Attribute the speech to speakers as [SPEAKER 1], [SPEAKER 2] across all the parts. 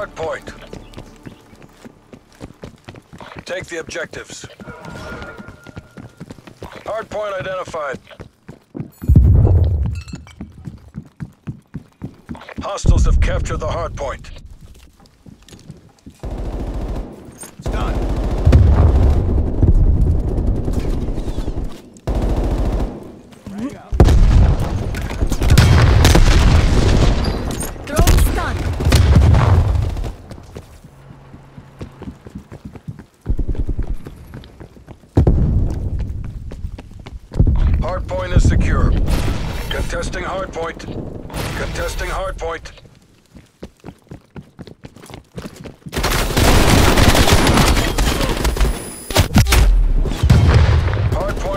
[SPEAKER 1] hard point. Take the objectives. Hard point identified. Hostiles have captured the hard point.
[SPEAKER 2] It's done. Ready up.
[SPEAKER 3] Throwing stun.
[SPEAKER 1] Hard point is secure. Contesting hard point. Contesting hard point.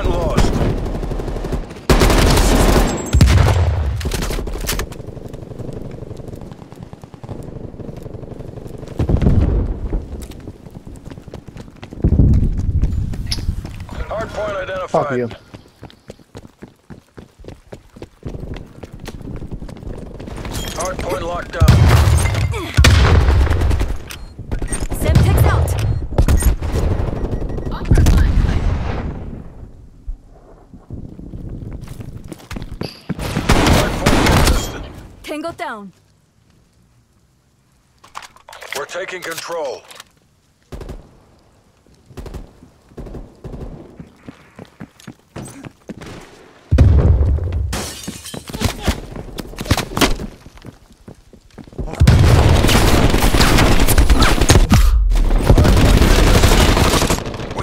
[SPEAKER 1] Lost. Hard identified.
[SPEAKER 4] Fuck you.
[SPEAKER 1] Hard point locked down.
[SPEAKER 3] Semtex out. Tango down.
[SPEAKER 1] We're taking control.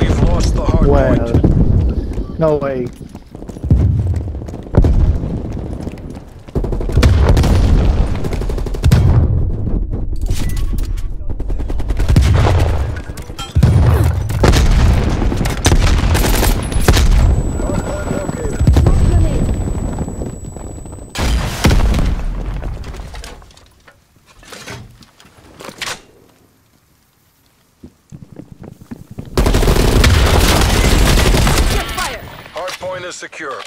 [SPEAKER 1] We've lost the hard
[SPEAKER 4] Well,
[SPEAKER 1] point.
[SPEAKER 4] No way.
[SPEAKER 1] Secure.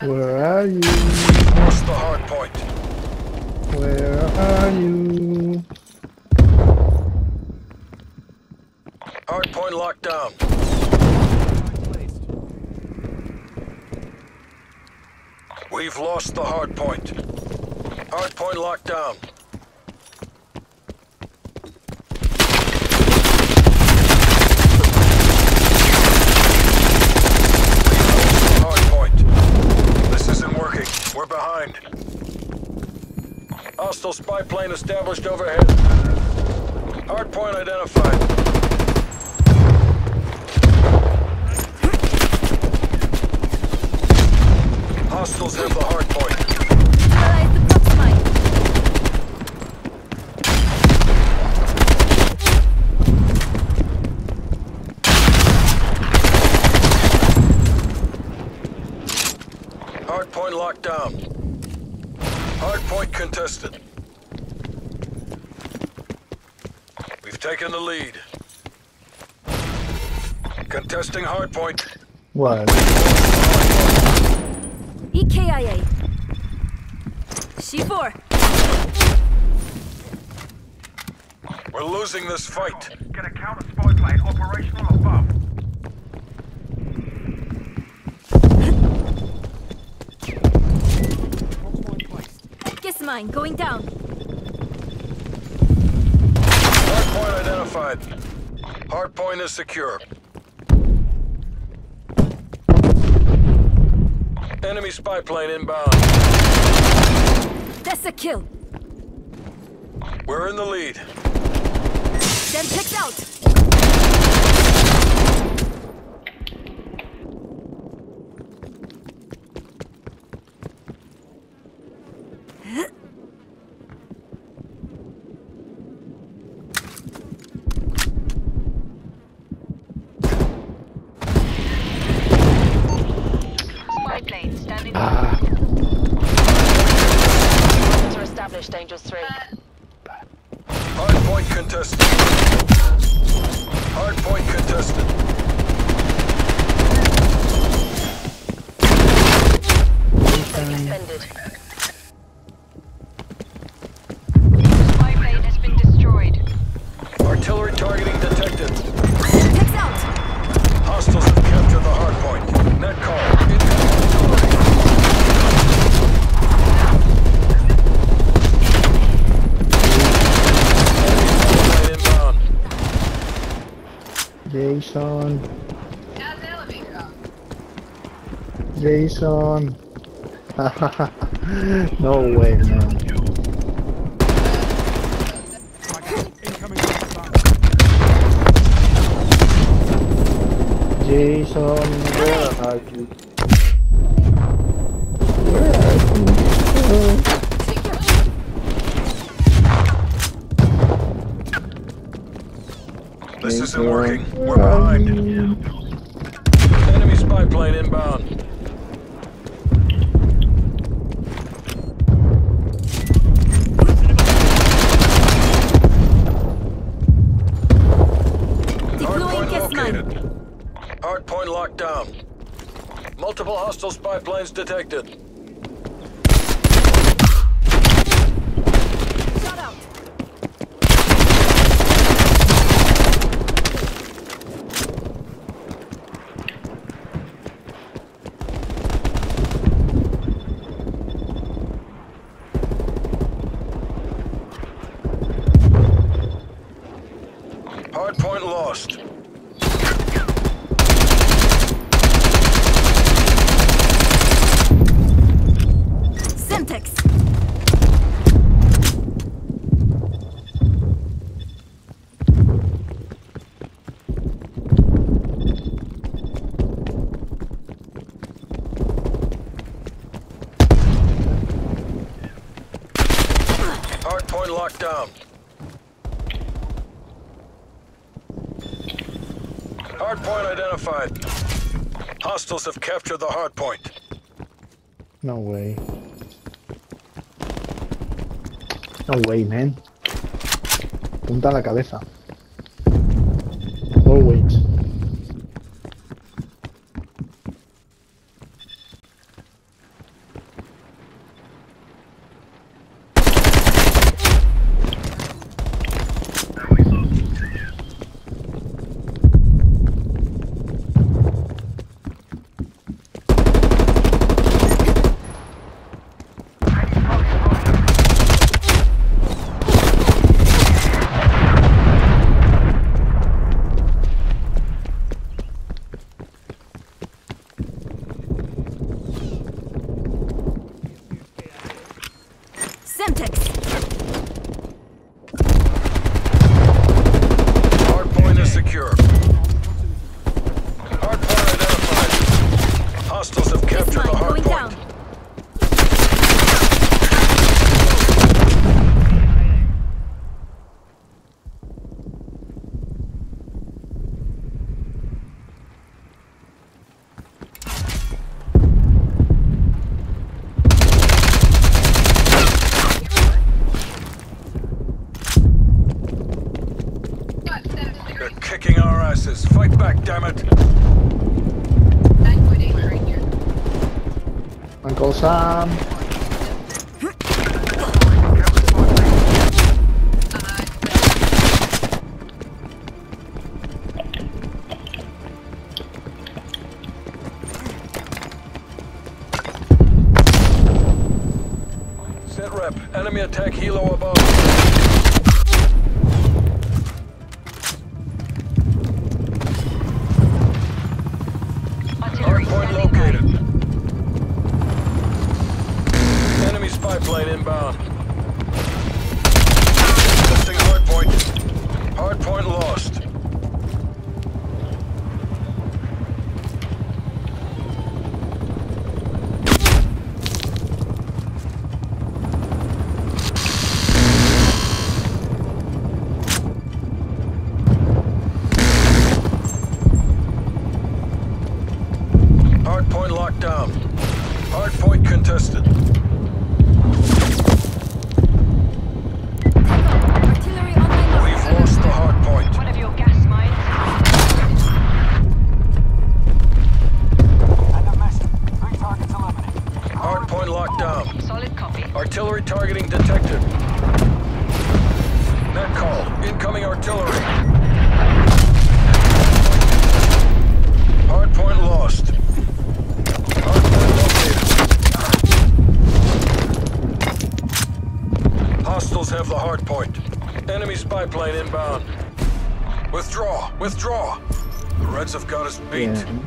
[SPEAKER 4] Where are you?
[SPEAKER 1] Lost the hard point.
[SPEAKER 4] Where are you?
[SPEAKER 1] Hard point locked down. We've lost the hard point. Hard point locked down. Hard point. This isn't working. We're behind. Hostile spy plane established overhead. Hard point identified. Hostiles have the hard point.
[SPEAKER 3] Allies the proximate.
[SPEAKER 1] Hard point locked down. Hard point contested. We've taken the lead. Contesting hard point.
[SPEAKER 4] What?
[SPEAKER 3] EKIA. C4.
[SPEAKER 1] We're losing this fight.
[SPEAKER 5] Get a counter spy plane operational above.
[SPEAKER 3] Mine going down.
[SPEAKER 1] Hard point identified. Hard point is secure. Enemy spy plane inbound.
[SPEAKER 3] That's a kill.
[SPEAKER 1] We're in the lead.
[SPEAKER 3] Semtex out.
[SPEAKER 6] Spy plane standing
[SPEAKER 4] Ah,
[SPEAKER 6] to establish Dangerous 3.
[SPEAKER 1] Hard point contested. Hard point contested.
[SPEAKER 4] Jason. Jason. no way, man. Jason, where are you?
[SPEAKER 1] Isn't working. We're
[SPEAKER 4] where
[SPEAKER 1] behind.
[SPEAKER 4] you?
[SPEAKER 1] Enemy spy plane inbound.
[SPEAKER 3] Deploying
[SPEAKER 1] Hardpoint
[SPEAKER 3] gas
[SPEAKER 1] located. Hardpoint locked down. Multiple hostile spy planes detected.
[SPEAKER 3] Shut out.
[SPEAKER 1] Hardpoint lost.
[SPEAKER 3] Semtex.
[SPEAKER 1] Hardpoint locked down. Hardpoint identified. Hostiles have captured the hardpoint.
[SPEAKER 4] No way. No way, man. Punta la cabeza. Always.
[SPEAKER 3] Semtex.
[SPEAKER 1] Hardpoint is secure. Hardpoint identified. Hostiles have
[SPEAKER 3] This
[SPEAKER 1] captured the
[SPEAKER 3] mine going down.
[SPEAKER 1] hardpoint. They're kicking our asses. Fight back, damn it.
[SPEAKER 4] Uncle Sam.
[SPEAKER 1] Set rep. Enemy attack helo above. The hardpoint. Enemy spy plane inbound. Withdraw. Withdraw. The Reds have got us beat.
[SPEAKER 4] Bien.